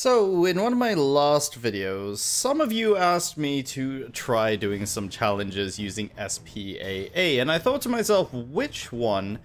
So, in one of my last videos, some of you asked me to try doing some challenges using SPAA, and I thought to myself, which one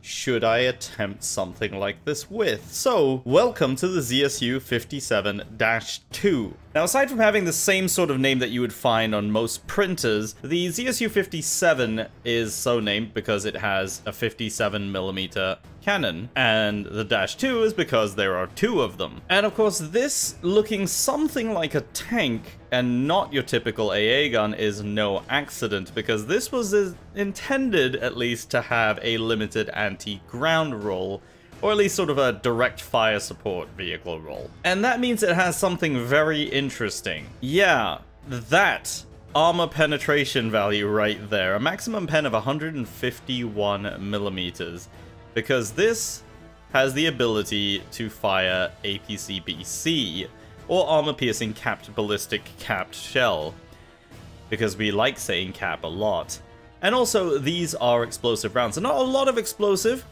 should I attempt something like this with? So, welcome to the ZSU 57-2. Now, aside from having the same sort of name that you would find on most printers, the ZSU 57 is so named because it has a 57mm cannon, and the Dash 2 is because there are two of them. And of course, this looking something like a tank and not your typical AA gun is no accident, because this was intended, at least, to have a limited anti-ground roll, or at least sort of a direct fire support vehicle role. And that means it has something very interesting. Yeah, that armor penetration value right there, a maximum pen of 151 millimeters, because this has the ability to fire APC-BC, or armor-piercing capped ballistic capped shell, because we like saying cap a lot. And also, these are explosive rounds. So not a lot of explosive,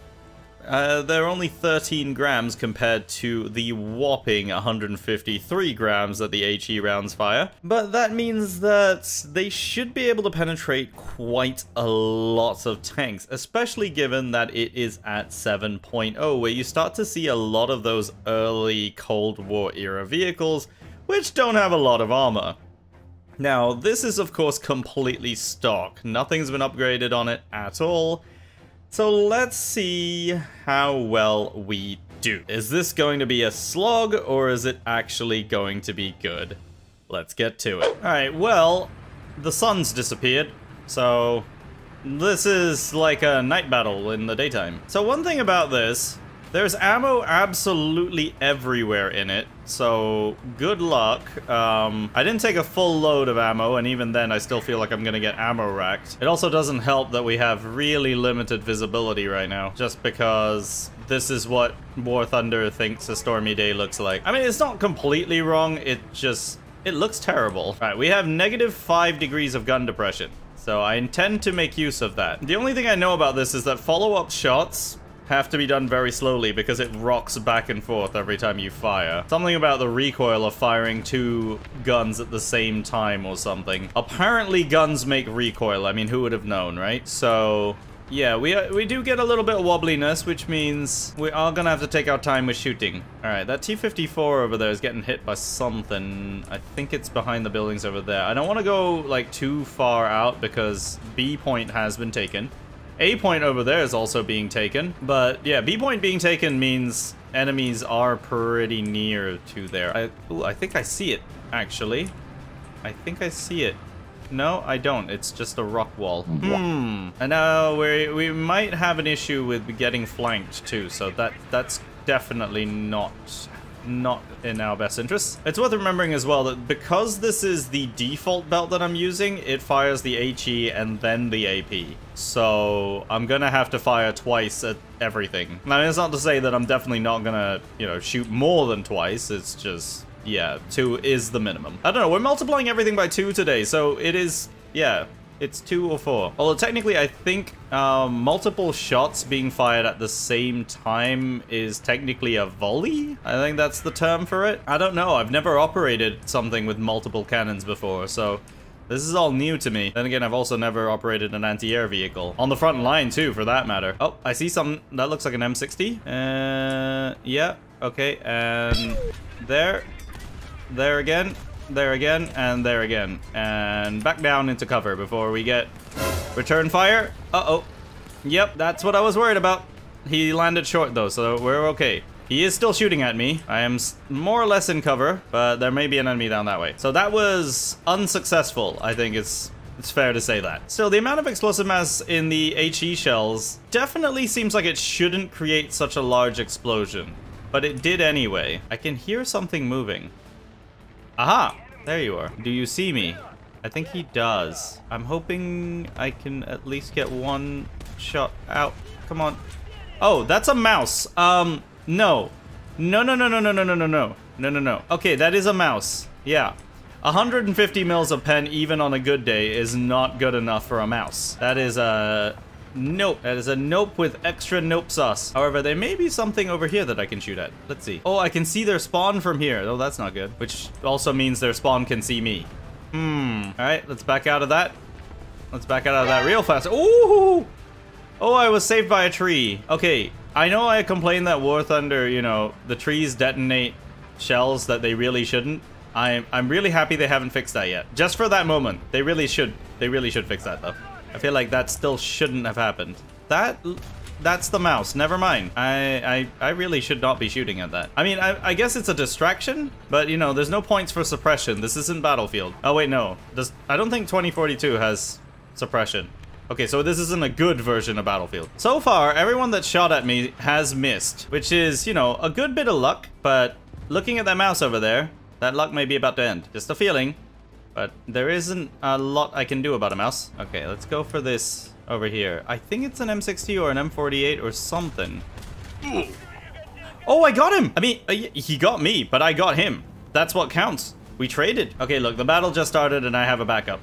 uh, they're only 13 grams compared to the whopping 153 grams that the HE rounds fire. But that means that they should be able to penetrate quite a lot of tanks, especially given that it is at 7.0, where you start to see a lot of those early Cold War era vehicles, which don't have a lot of armor. Now, this is of course completely stock. Nothing's been upgraded on it at all. So let's see how well we do. Is this going to be a slog or is it actually going to be good? Let's get to it. Alright, well, the sun's disappeared, so this is like a night battle in the daytime. So one thing about this there's ammo absolutely everywhere in it, so good luck. Um, I didn't take a full load of ammo, and even then I still feel like I'm gonna get ammo racked. It also doesn't help that we have really limited visibility right now, just because this is what War Thunder thinks a stormy day looks like. I mean, it's not completely wrong, it just... It looks terrible. All right, we have negative 5 degrees of gun depression. So I intend to make use of that. The only thing I know about this is that follow-up shots have to be done very slowly because it rocks back and forth every time you fire. Something about the recoil of firing two guns at the same time or something. Apparently guns make recoil. I mean, who would have known, right? So... Yeah, we uh, we do get a little bit of wobbliness, which means we are gonna have to take our time with shooting. Alright, that T-54 over there is getting hit by something. I think it's behind the buildings over there. I don't want to go, like, too far out because B point has been taken. A point over there is also being taken, but yeah, B point being taken means enemies are pretty near to there. I, ooh, I think I see it, actually. I think I see it. No, I don't. It's just a rock wall. Hmm. And now we we might have an issue with getting flanked too. So that that's definitely not not in our best interest. It's worth remembering as well that because this is the default belt that I'm using, it fires the HE and then the AP. So I'm gonna have to fire twice at everything. Now, it's not to say that I'm definitely not gonna, you know, shoot more than twice. It's just, yeah, two is the minimum. I don't know, we're multiplying everything by two today, so it is, yeah, it's two or four. Although technically, I think um, multiple shots being fired at the same time is technically a volley. I think that's the term for it. I don't know. I've never operated something with multiple cannons before, so this is all new to me. Then again, I've also never operated an anti-air vehicle. On the front line, too, for that matter. Oh, I see something. That looks like an M60. Uh, yeah, okay, and there. There again there again, and there again. And back down into cover before we get return fire. Uh-oh. Yep, that's what I was worried about. He landed short though, so we're okay. He is still shooting at me. I am more or less in cover, but there may be an enemy down that way. So that was unsuccessful, I think it's it's fair to say that. Still, the amount of explosive mass in the HE shells definitely seems like it shouldn't create such a large explosion. But it did anyway. I can hear something moving. Aha! There you are. Do you see me? I think he does. I'm hoping I can at least get one shot out. Come on. Oh, that's a Maus. Um, no. No, no, no, no, no, no, no, no, no. No, no, no. Okay, that is a Maus. Yeah. 150 mils of pen, even on a good day, is not good enough for a Maus. That is, uh, nope. That is a nope with extra nope sauce. However, there may be something over here that I can shoot at. Let's see. Oh, I can see their spawn from here. Oh, that's not good. Which also means their spawn can see me. Hmm. All right, let's back out of that. Let's back out of that real fast. Ooh! Oh, I was saved by a tree. Okay, I know I complained that War Thunder, you know, the trees detonate shells that they really shouldn't. I'm, I'm really happy they haven't fixed that yet. Just for that moment. They really should. They really should fix that, though. I feel like that still shouldn't have happened. That... That's the Maus. Never mind. I, I, I really should not be shooting at that. I mean, I, I guess it's a distraction, but, you know, there's no points for suppression. This isn't Battlefield. Oh, wait, no. Does, I don't think 2042 has suppression. Okay, so this isn't a good version of Battlefield. So far, everyone that shot at me has missed, which is, you know, a good bit of luck, but looking at that Maus over there, that luck may be about to end. Just a feeling, but there isn't a lot I can do about a Maus. Okay, let's go for this over here. I think it's an M60 or an M48 or something. Oh, I got him! I mean, uh, he got me, but I got him. That's what counts. We traded. Okay, look, the battle just started and I have a backup.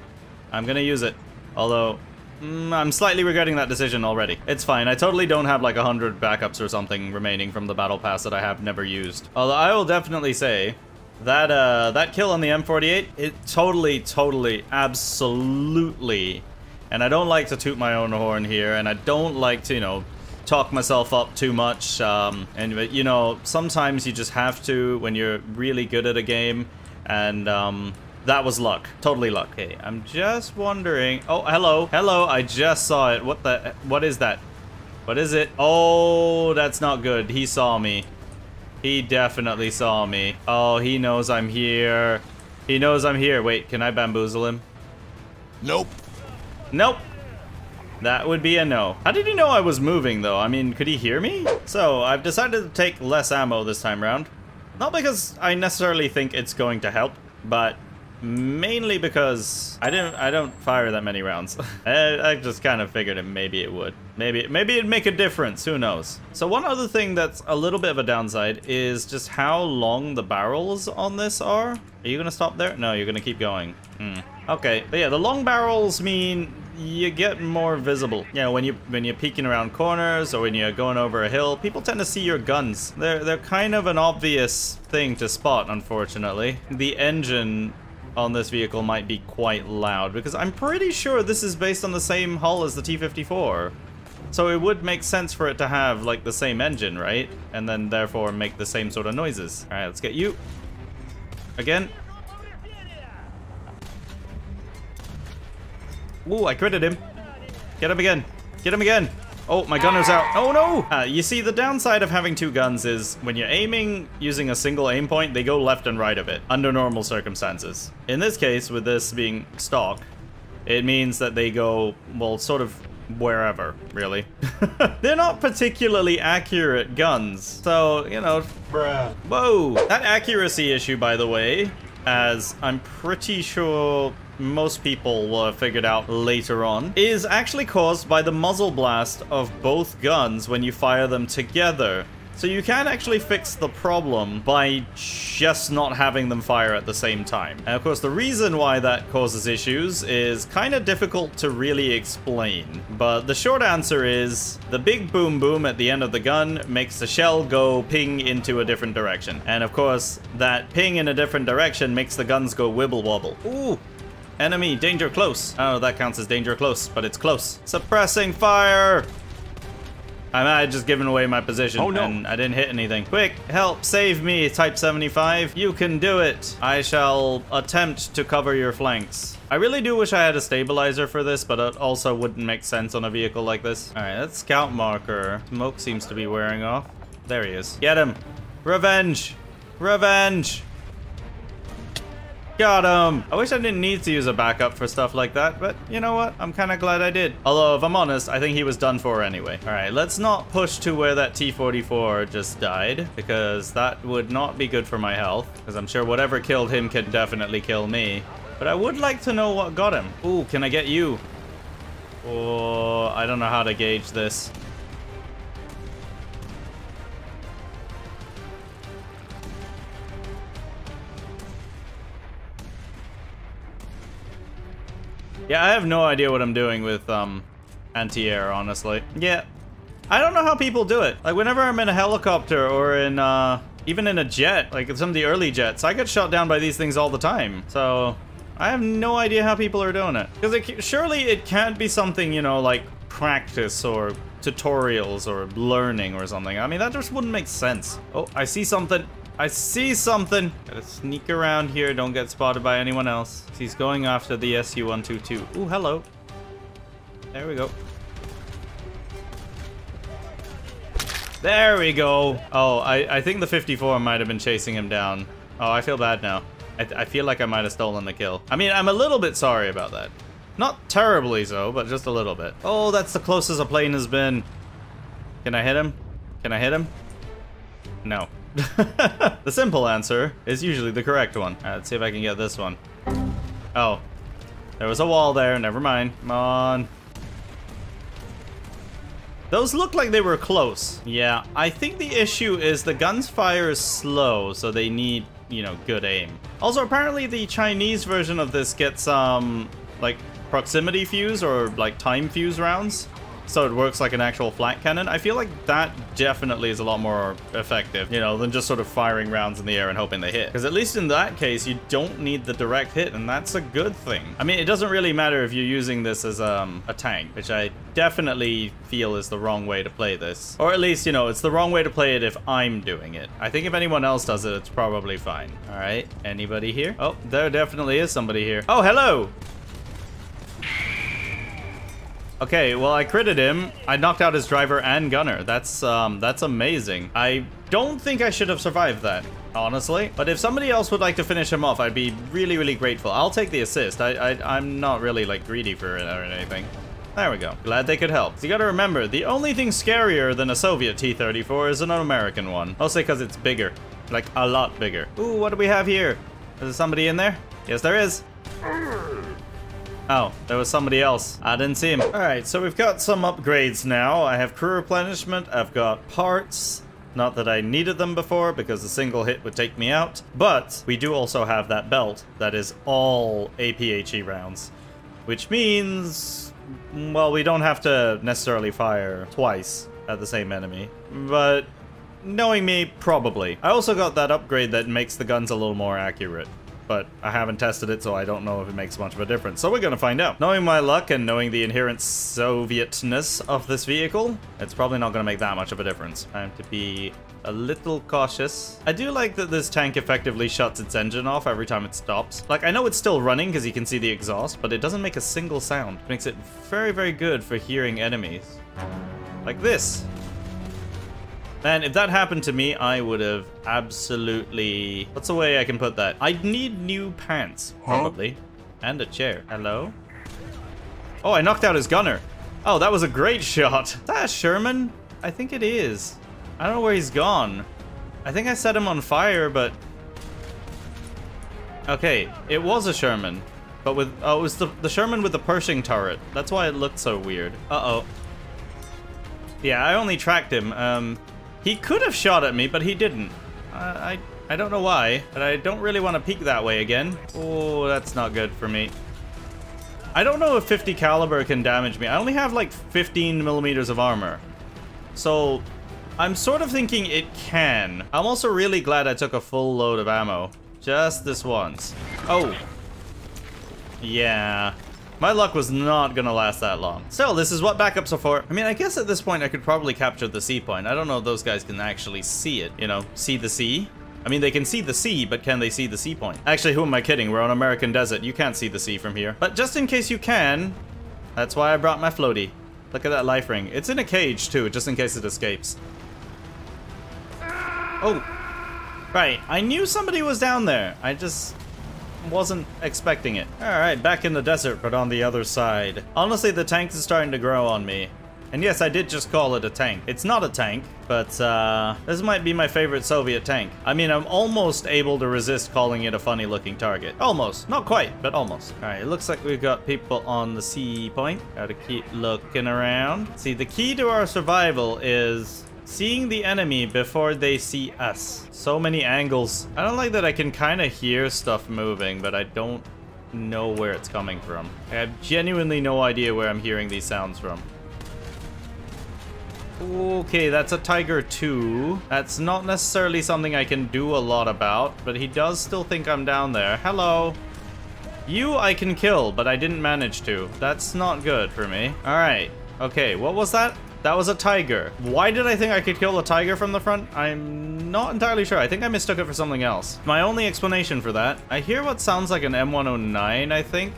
I'm gonna use it. Although, mm, I'm slightly regretting that decision already. It's fine, I totally don't have like 100 backups or something remaining from the battle pass that I have never used. Although I will definitely say that uh, that kill on the M48, it totally, totally, absolutely, and I don't like to toot my own horn here, and I don't like to, you know, talk myself up too much, um, and, you know, sometimes you just have to when you're really good at a game, and, um, that was luck. Totally luck. Okay, I'm just wondering... Oh, hello. Hello, I just saw it. What the... What is that? What is it? Oh, that's not good. He saw me. He definitely saw me. Oh, he knows I'm here. He knows I'm here. Wait, can I bamboozle him? Nope. Nope. That would be a no. How did he know I was moving, though? I mean, could he hear me? So, I've decided to take less ammo this time around. Not because I necessarily think it's going to help, but mainly because I didn't I don't fire that many rounds. I, I, just kind of figured it maybe it would. Maybe maybe it'd make a difference, who knows. So one other thing that's a little bit of a downside is just how long the barrels on this are. Are you gonna stop there? No, you're gonna keep going. Hmm. Okay, but yeah, the long barrels mean you get more visible. You know, when you when you're peeking around corners or when you're going over a hill, people tend to see your guns. They're they're kind of an obvious thing to spot, unfortunately. The engine on this vehicle might be quite loud because I'm pretty sure this is based on the same hull as the T-54. So it would make sense for it to have like the same engine, right? And then therefore make the same sort of noises. All right, let's get you. Again. Ooh, I critted him. Get him again. Get him again. Oh, my gunner's out. Oh no! Uh, you see, the downside of having two guns is when you're aiming using a single aim point, they go left and right a bit, under normal circumstances. In this case, with this being stock, it means that they go, well, sort of wherever, really. They're not particularly accurate guns, so, you know... Bruh. Whoa! That accuracy issue, by the way, as I'm pretty sure most people will have figured out later on, is actually caused by the muzzle blast of both guns when you fire them together. So you can actually fix the problem by just not having them fire at the same time. And of course, the reason why that causes issues is kind of difficult to really explain. But the short answer is the big boom boom at the end of the gun makes the shell go ping into a different direction. And of course, that ping in a different direction makes the guns go wibble wobble. Ooh, Enemy, danger close. Oh, that counts as danger close, but it's close. Suppressing fire! I might have just given away my position, oh, no. and I didn't hit anything. Quick, help, save me, Type 75. You can do it. I shall attempt to cover your flanks. I really do wish I had a stabilizer for this, but it also wouldn't make sense on a vehicle like this. All right, that's scout marker. Smoke seems to be wearing off. There he is. Get him. Revenge. Revenge. Got him! Um, I wish I didn't need to use a backup for stuff like that, but you know what? I'm kind of glad I did. Although, if I'm honest, I think he was done for anyway. All right, let's not push to where that T-44 just died, because that would not be good for my health, because I'm sure whatever killed him can definitely kill me. But I would like to know what got him. Ooh, can I get you? Oh, I don't know how to gauge this. Yeah, I have no idea what I'm doing with um anti-air, honestly. Yeah. I don't know how people do it. Like, whenever I'm in a helicopter or in, uh, even in a jet, like some of the early jets, I get shot down by these things all the time. So, I have no idea how people are doing it. Because it, surely it can't be something, you know, like practice or tutorials or learning or something. I mean, that just wouldn't make sense. Oh, I see something. I see something. Gotta sneak around here. Don't get spotted by anyone else. He's going after the Su-122. Ooh, hello. There we go. There we go. Oh, I, I think the 54 might have been chasing him down. Oh, I feel bad now. I, I feel like I might have stolen the kill. I mean, I'm a little bit sorry about that. Not terribly so, but just a little bit. Oh, that's the closest a plane has been. Can I hit him? Can I hit him? No. the simple answer is usually the correct one. Right, let's see if I can get this one. Oh. There was a wall there, never mind. Come on. Those look like they were close. Yeah, I think the issue is the gun's fire is slow, so they need, you know, good aim. Also, apparently the Chinese version of this gets, um, like, proximity fuse or, like, time fuse rounds so it works like an actual flak cannon. I feel like that definitely is a lot more effective, you know, than just sort of firing rounds in the air and hoping they hit. Because at least in that case, you don't need the direct hit, and that's a good thing. I mean, it doesn't really matter if you're using this as um, a tank, which I definitely feel is the wrong way to play this. Or at least, you know, it's the wrong way to play it if I'm doing it. I think if anyone else does it, it's probably fine. All right, anybody here? Oh, there definitely is somebody here. Oh, hello! Okay, well, I critted him. I knocked out his driver and gunner. That's, um, that's amazing. I don't think I should have survived that, honestly. But if somebody else would like to finish him off, I'd be really, really grateful. I'll take the assist. I, I, I'm not really, like, greedy for it or anything. There we go. Glad they could help. So you gotta remember, the only thing scarier than a Soviet T-34 is an American one. Mostly because it's bigger. Like, a lot bigger. Ooh, what do we have here? Is there somebody in there? Yes, there is. Oh, there was somebody else. I didn't see him. Alright, so we've got some upgrades now. I have crew replenishment, I've got parts. Not that I needed them before, because a single hit would take me out. But we do also have that belt that is all APHE rounds. Which means, well, we don't have to necessarily fire twice at the same enemy. But knowing me, probably. I also got that upgrade that makes the guns a little more accurate but I haven't tested it, so I don't know if it makes much of a difference. So we're gonna find out. Knowing my luck and knowing the inherent Sovietness of this vehicle, it's probably not gonna make that much of a difference. I have to be a little cautious. I do like that this tank effectively shuts its engine off every time it stops. Like, I know it's still running because you can see the exhaust, but it doesn't make a single sound. It makes it very, very good for hearing enemies. Like this. Man, if that happened to me, I would have absolutely... What's the way I can put that? I'd need new pants, probably. Huh? And a chair. Hello? Oh, I knocked out his gunner. Oh, that was a great shot. Is that a Sherman? I think it is. I don't know where he's gone. I think I set him on fire, but... Okay, it was a Sherman. But with... Oh, it was the, the Sherman with the Pershing turret. That's why it looked so weird. Uh-oh. Yeah, I only tracked him. Um, he could have shot at me, but he didn't. I I don't know why, but I don't really want to peek that way again. Oh, that's not good for me. I don't know if 50 caliber can damage me. I only have like 15 millimeters of armor. So I'm sort of thinking it can. I'm also really glad I took a full load of ammo. Just this once. Oh. Yeah. My luck was not gonna last that long. Still, this is what backups are for. I mean, I guess at this point I could probably capture the sea point. I don't know if those guys can actually see it, you know, see the sea. I mean, they can see the sea, but can they see the sea point? Actually, who am I kidding? We're on American desert. You can't see the sea from here. But just in case you can, that's why I brought my floaty. Look at that life ring. It's in a cage, too, just in case it escapes. Oh. Right. I knew somebody was down there. I just wasn't expecting it. Alright, back in the desert, but on the other side. Honestly, the tank is starting to grow on me. And yes, I did just call it a tank. It's not a tank, but uh, this might be my favorite Soviet tank. I mean, I'm almost able to resist calling it a funny looking target. Almost. Not quite, but almost. All right, it looks like we've got people on the sea point. Gotta keep looking around. See, the key to our survival is Seeing the enemy before they see us. So many angles. I don't like that I can kind of hear stuff moving, but I don't know where it's coming from. I have genuinely no idea where I'm hearing these sounds from. Okay, that's a Tiger 2. That's not necessarily something I can do a lot about, but he does still think I'm down there. Hello. You I can kill, but I didn't manage to. That's not good for me. Alright. Okay, what was that? That was a tiger. Why did I think I could kill a tiger from the front? I'm not entirely sure. I think I mistook it for something else. My only explanation for that, I hear what sounds like an M109, I think.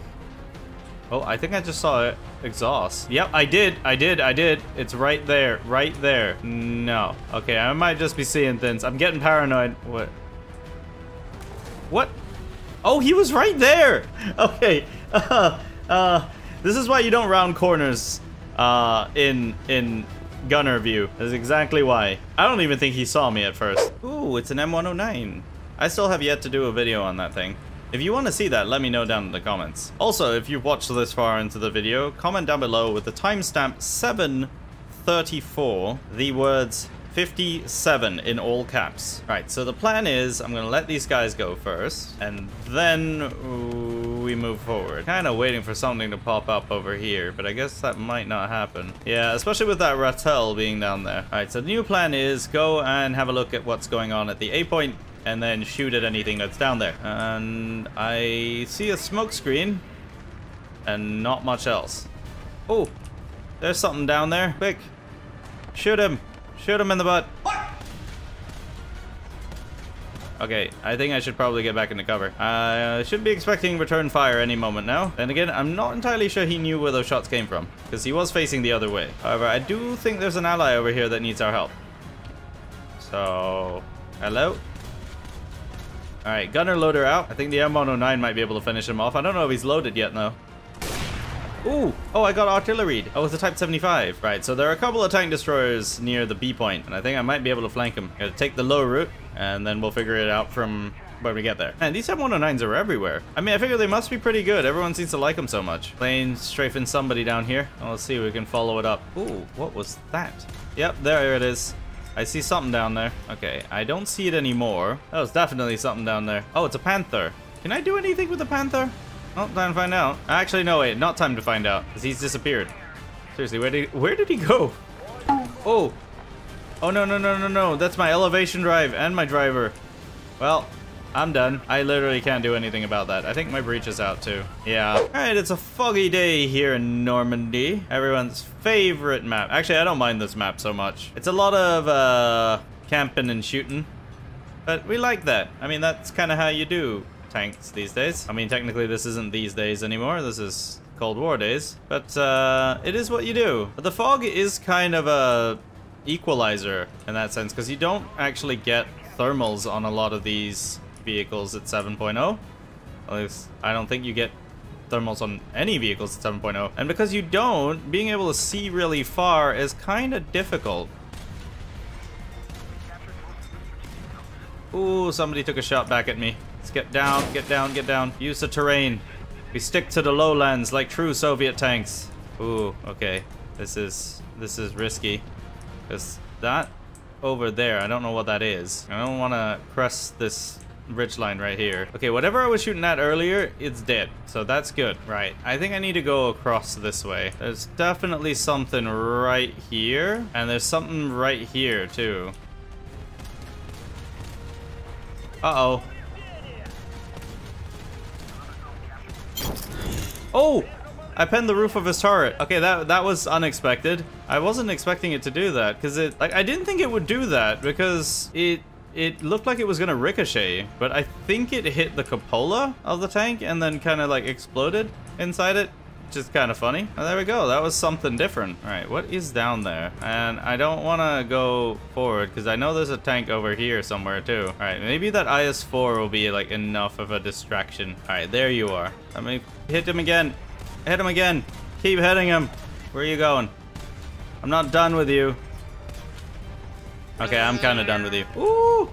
Oh, I think I just saw it. Exhaust. Yep, I did. I did. I did. It's right there. Right there. No. Okay, I might just be seeing things. I'm getting paranoid. What? What? Oh, he was right there. Okay. Uh, uh, this is why you don't round corners uh, in in gunner view. That's exactly why. I don't even think he saw me at first. Ooh, it's an M109. I still have yet to do a video on that thing. If you want to see that, let me know down in the comments. Also, if you've watched this far into the video, comment down below with the timestamp 734, the words 57 in all caps. Right, so the plan is I'm gonna let these guys go first, and then we move forward. Kind of waiting for something to pop up over here, but I guess that might not happen. Yeah, especially with that Ratel being down there. All right, so the new plan is go and have a look at what's going on at the A point, and then shoot at anything that's down there. And I see a smoke screen, and not much else. Oh, there's something down there. Quick, shoot him. Shoot him in the butt. Okay, I think I should probably get back into cover. I uh, should be expecting return fire any moment now. And again, I'm not entirely sure he knew where those shots came from, because he was facing the other way. However, I do think there's an ally over here that needs our help. So, hello? Alright, gunner loader out. I think the M109 might be able to finish him off. I don't know if he's loaded yet, though. Ooh! Oh, I got artillery. Oh, it's a Type 75. Right, so there are a couple of tank destroyers near the B point, and I think I might be able to flank them. Gotta take the low route, and then we'll figure it out from when we get there. And these M109s are everywhere. I mean, I figure they must be pretty good. Everyone seems to like them so much. Plane strafing somebody down here. Well, let's see if we can follow it up. Ooh, what was that? Yep, there it is. I see something down there. Okay, I don't see it anymore. That was definitely something down there. Oh, it's a panther. Can I do anything with the panther? Well, time to find out. Actually, no, wait, not time to find out, because he's disappeared. Seriously, where did, where did he go? Oh. Oh, no, no, no, no, no. That's my elevation drive and my driver. Well, I'm done. I literally can't do anything about that. I think my breech is out too. Yeah. Alright, it's a foggy day here in Normandy. Everyone's favorite map. Actually, I don't mind this map so much. It's a lot of uh, camping and shooting. But we like that. I mean, that's kind of how you do tanks these days. I mean, technically this isn't these days anymore. This is Cold War days. But uh, it is what you do. But the fog is kind of a equalizer in that sense because you don't actually get thermals on a lot of these vehicles at 7.0. At least I don't think you get thermals on any vehicles at 7.0. And because you don't, being able to see really far is kind of difficult. Ooh, somebody took a shot back at me. Let's get down, get down, get down. Use the terrain. We stick to the lowlands like true Soviet tanks. Ooh, okay. This is this is risky. Because that over there, I don't know what that is. I don't want to press this ridge line right here. Okay, whatever I was shooting at earlier, it's dead. So that's good. Right, I think I need to go across this way. There's definitely something right here. And there's something right here, too. Uh-oh. Oh! I pinned the roof of his turret. Okay, that that was unexpected. I wasn't expecting it to do that because it like I didn't think it would do that because it it looked like it was gonna ricochet, but I think it hit the cupola of the tank and then kind of like exploded inside it. Is kind of funny. Oh, there we go. That was something different. All right, what is down there? And I don't want to go forward because I know there's a tank over here somewhere too. All right, maybe that IS-4 will be like enough of a distraction. All right, there you are. Let me hit him again. Hit him again. Keep hitting him. Where are you going? I'm not done with you. Okay, I'm kind of done with you. Ooh!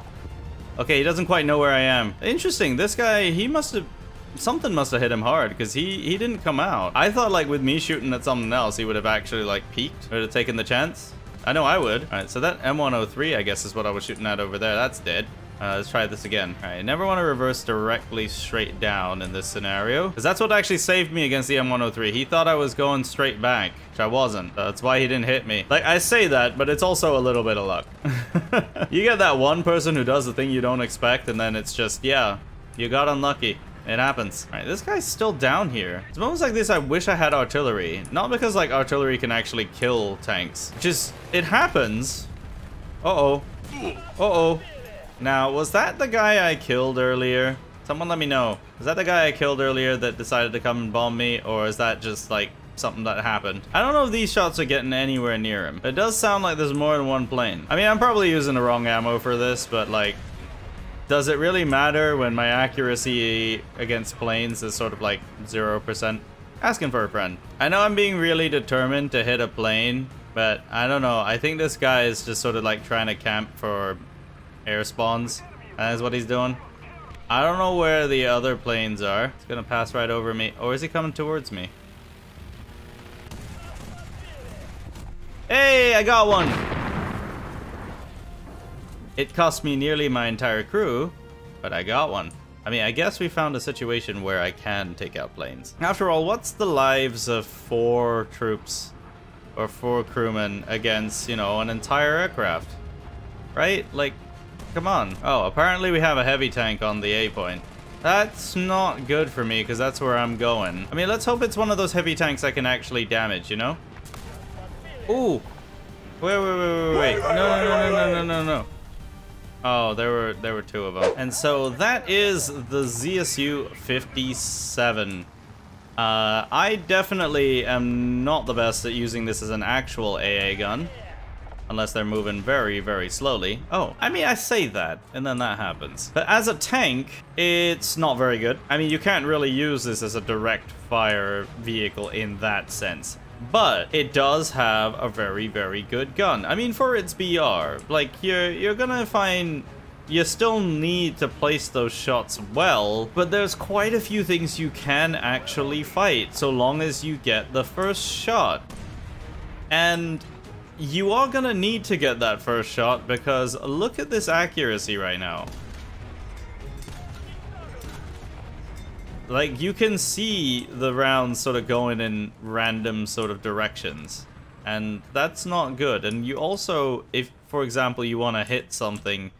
Okay, he doesn't quite know where I am. Interesting, this guy, he must have... Something must have hit him hard, because he, he didn't come out. I thought, like, with me shooting at something else, he would have actually, like, peeked. or have taken the chance. I know I would. Alright, so that M103, I guess, is what I was shooting at over there. That's dead. Uh, let's try this again. All right, never want to reverse directly straight down in this scenario. Because that's what actually saved me against the M103. He thought I was going straight back, which I wasn't. That's why he didn't hit me. Like, I say that, but it's also a little bit of luck. you get that one person who does the thing you don't expect, and then it's just, yeah, you got unlucky. It happens. Alright, this guy's still down here. It's moments like this I wish I had artillery. Not because, like, artillery can actually kill tanks. Just, it happens. Uh-oh. Uh-oh. Now, was that the guy I killed earlier? Someone let me know. Is that the guy I killed earlier that decided to come and bomb me? Or is that just, like, something that happened? I don't know if these shots are getting anywhere near him. It does sound like there's more than one plane. I mean, I'm probably using the wrong ammo for this, but, like, does it really matter when my accuracy against planes is sort of, like, 0%? Asking for a friend. I know I'm being really determined to hit a plane, but I don't know. I think this guy is just sort of, like, trying to camp for air spawns. That is what he's doing. I don't know where the other planes are. It's gonna pass right over me. Or is he coming towards me? Hey, I got one! It cost me nearly my entire crew, but I got one. I mean, I guess we found a situation where I can take out planes. After all, what's the lives of four troops or four crewmen against, you know, an entire aircraft? Right? Like, Come on. Oh, apparently we have a heavy tank on the A point. That's not good for me, because that's where I'm going. I mean, let's hope it's one of those heavy tanks I can actually damage, you know? Ooh. Wait, wait, wait, wait, wait. No, no, no, no, no, no, no. Oh, there were there were two of them. And so that is the ZSU 57. Uh, I definitely am not the best at using this as an actual AA gun. Unless they're moving very, very slowly. Oh, I mean, I say that, and then that happens. But as a tank, it's not very good. I mean, you can't really use this as a direct fire vehicle in that sense. But it does have a very, very good gun. I mean, for its BR, like, you're, you're gonna find you still need to place those shots well, but there's quite a few things you can actually fight so long as you get the first shot. And you are gonna need to get that first shot because look at this accuracy right now. Like, you can see the rounds sort of going in random sort of directions. And that's not good. And you also, if, for example, you want to hit something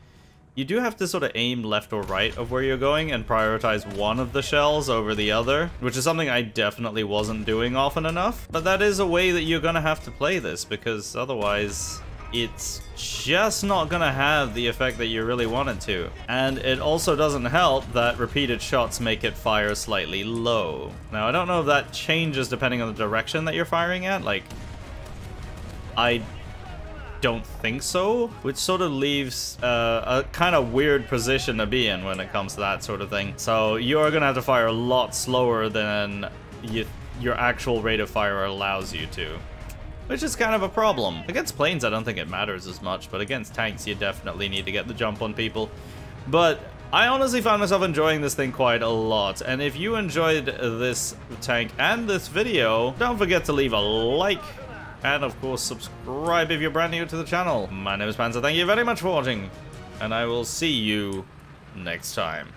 you do have to sort of aim left or right of where you're going and prioritize one of the shells over the other, which is something I definitely wasn't doing often enough. But that is a way that you're gonna have to play this, because otherwise it's just not gonna have the effect that you really want it to. And it also doesn't help that repeated shots make it fire slightly low. Now, I don't know if that changes depending on the direction that you're firing at, like... I don't think so, which sort of leaves uh, a kind of weird position to be in when it comes to that sort of thing. So you're gonna have to fire a lot slower than you, your actual rate of fire allows you to. Which is kind of a problem. Against planes, I don't think it matters as much, but against tanks, you definitely need to get the jump on people. But I honestly found myself enjoying this thing quite a lot, and if you enjoyed this tank and this video, don't forget to leave a like and of course, subscribe if you're brand new to the channel. My name is Panzer, thank you very much for watching. And I will see you next time.